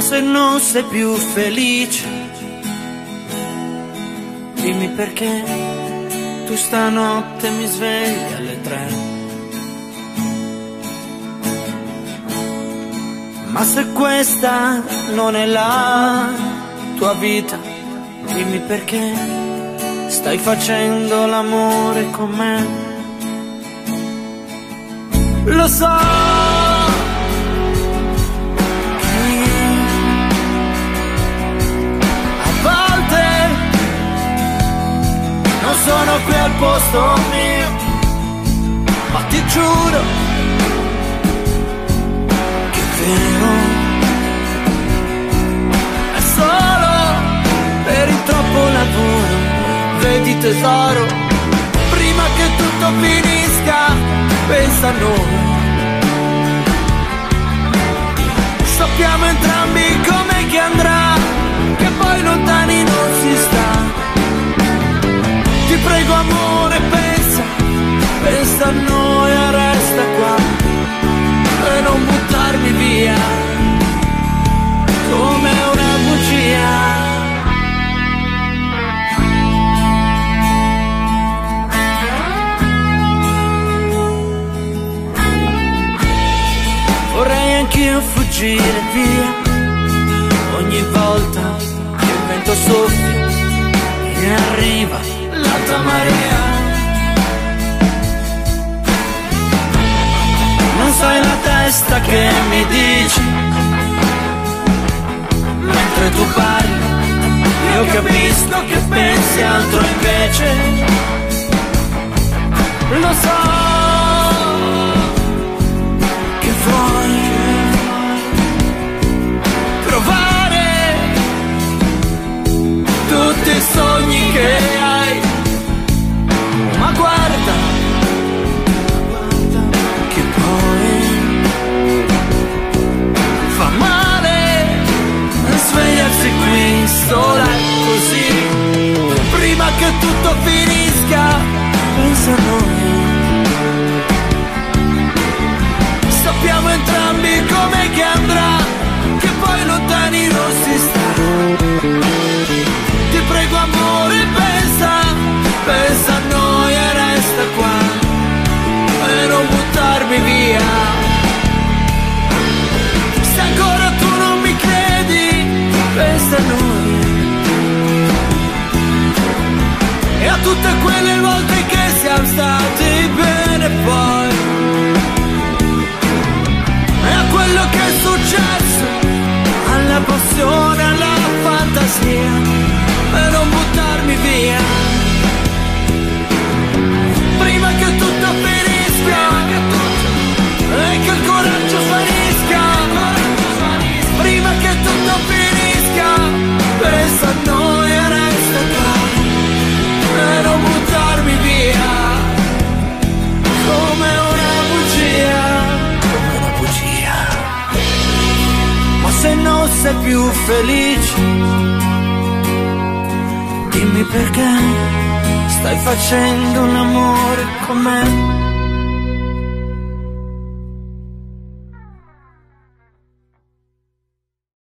se non sei più felice, dimmi perché tu stanotte mi svegli alle tre. Ma se questa non è la tua vita, dimmi perché stai facendo l'amore con me. Lo so sono qui al posto mio, ma ti giuro che vero. È solo per il troppo lavoro, vedi tesoro, prima che tutto finisca, pensa a noi. Prego amore pensa, pensa a noi resta qua e non buttarmi via come una bugia. Vorrei anch'io fuggire via ogni volta che il vento soffia e arriva l'alta marea. Non sai la testa che mi dici, mentre tu parli, io capisco che pensi altro invece. Lo so tutte quelle volte che siamo stati non sei più felice. Dimmi perché Stai facendo un amore con me